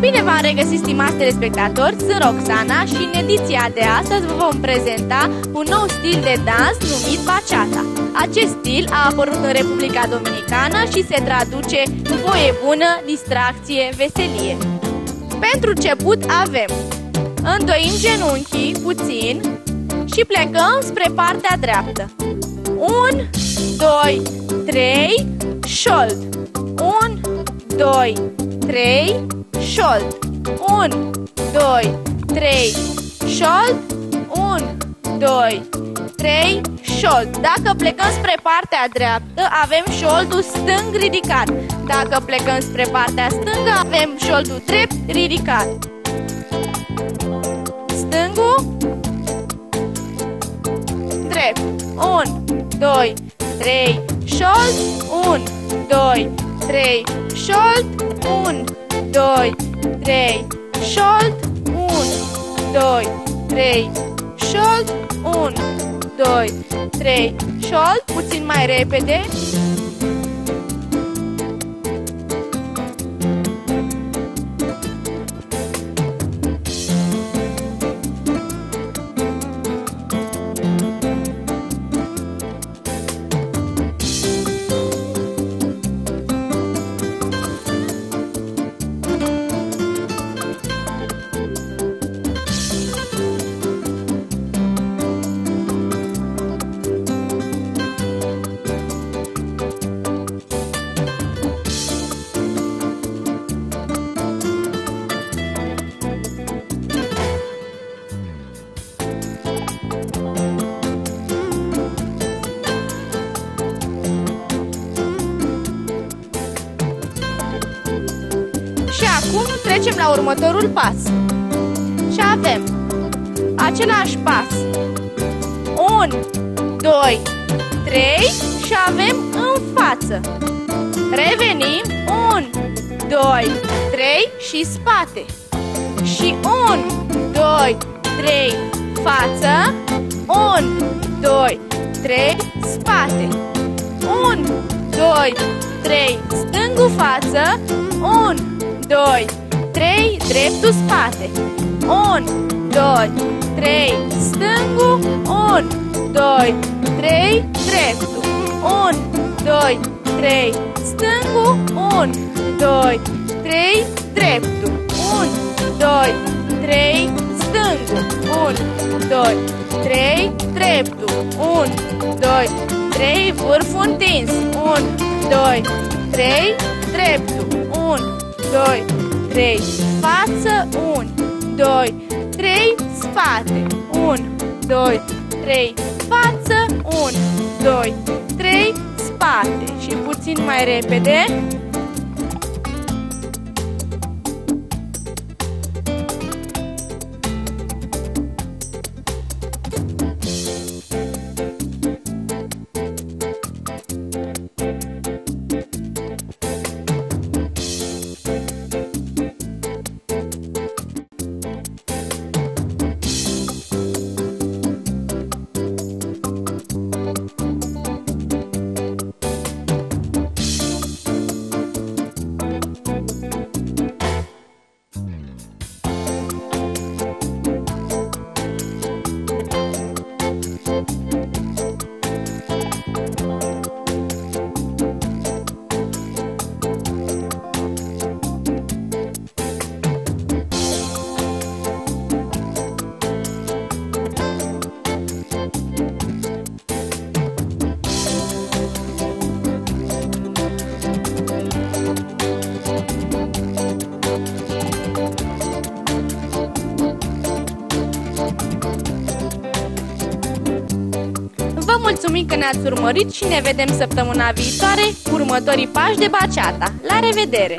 Bine v-am regăsit, stimați telespectatori, sunt Roxana și în ediția de astăzi vă vom prezenta un nou stil de dans numit bachata. Acest stil a apărut în Republica Dominicană și se traduce voie bună, distracție, veselie. Pentru început avem Îndoim genunchii puțin și plecăm spre partea dreaptă. 1, 2, 3, șold. 1, 2, 3, șold. 1, 2, 3, șold. 1, 2, 3, șold. Dacă plecăm spre partea dreaptă, avem șoldul stâng ridicat. Dacă plecăm spre partea stângă, avem șoldul drept ridicat. Stângul, drept. 1, 2, 3, șold. 1, 2, 3, șold. 1, 2, 3, șold. 1, 2, 3, șold. 1, 2, 3, șold. Puțin mai repede. Acum trecem la următorul pas. Și avem același pas. 1, 2, 3 și avem în față. Revenim 1, 2, 3 și spate. Și 1, 2, 3 față. 1, 2, 3 spate. 1, 2, 3 stângul față. 1, 2, 3, dreptul spate. 1, 2, 3, stângul. 1, 2, 3, dreptul. 1, 2, 3, stângul. 1, 2, 3, dreptul. 1, 2, 3, stângul. 1, 2, 3, dreptul. 1, 2, 3, vârful întins. 1, 2, 3, dreptul. 1, 2, 3, față, 1, 2, 3, spate, 1, 2, 3, față, 1, 2, 3, spate și puțin mai repede. Mulțumim că ne-ați urmărit și ne vedem săptămâna viitoare cu următorii pași de baceata. La revedere!